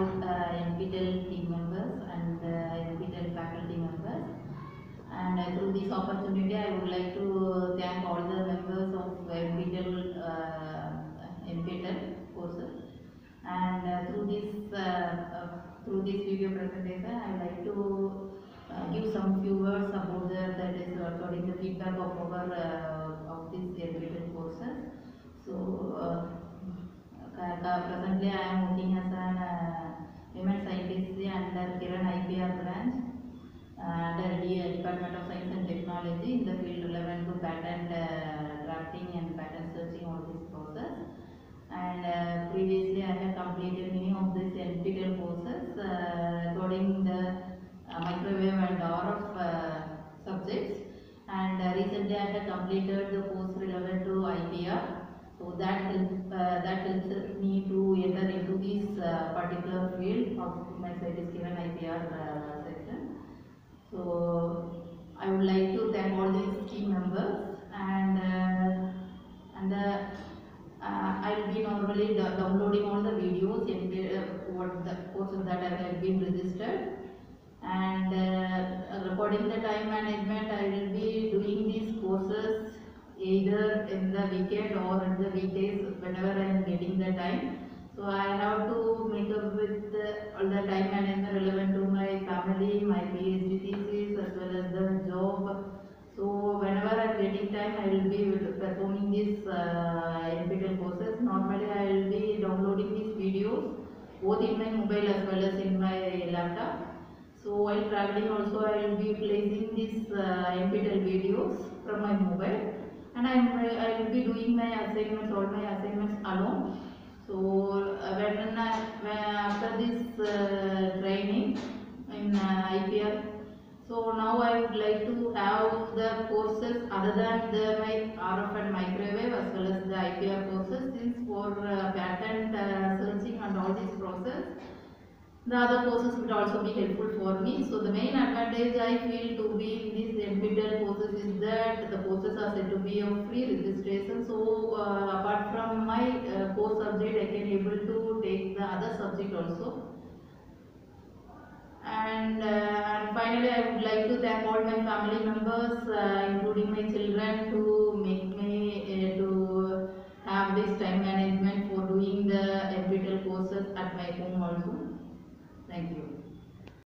all uh, NPTEL team members and uh, NPTEL faculty members. And through this opportunity, I would like to thank all the members of NPTEL, uh, NPTEL courses. And uh, through this, through this video presentation, I would like to give some few words about the, that is according the feedback of our, uh, of this NPTEL courses. So, uh, presently I am under Kiran IPR branch uh, under the Department of Science and Technology in the field relevant to patent uh, drafting and patent searching all this process. And uh, previously I have completed many of these NPTEL courses uh, regarding the uh, microwave and RF uh, subjects. And uh, recently I have completed the course relevant to IPR. So that uh, that my site is given IPR uh, section. So I would like to thank all these team members and uh, and uh, I will be normally do- downloading all the videos the, uh, what the courses that I have been registered and uh, recording the time management I will be doing these courses either in the weekend or in the weekdays whenever I am getting the time. So I thesis as well as the job. So whenever I am getting time, I will be performing these uh, NPTEL courses. Normally I will be downloading these videos both in my mobile as well as in my laptop. So while traveling also I will be placing these uh, NPTEL videos from my mobile and I am I will be doing my assignments all my assignments alone. So uh, when, when after this uh, training in uh, IPR, so now I would like to have the courses other than the RF and microwave as well as the IPR courses since for uh, patent uh, searching and all this process the other courses would also be helpful for me. So the main advantage I feel to be in these NPTEL courses is that the courses are said to be of free registration. So uh, apart from my uh, core subject, I can able to take the other subject also. And, uh, and finally, I would like to thank all my family members, uh, including my children, to make me uh, to have this time management for doing the NPTEL courses at my home also. Thank you.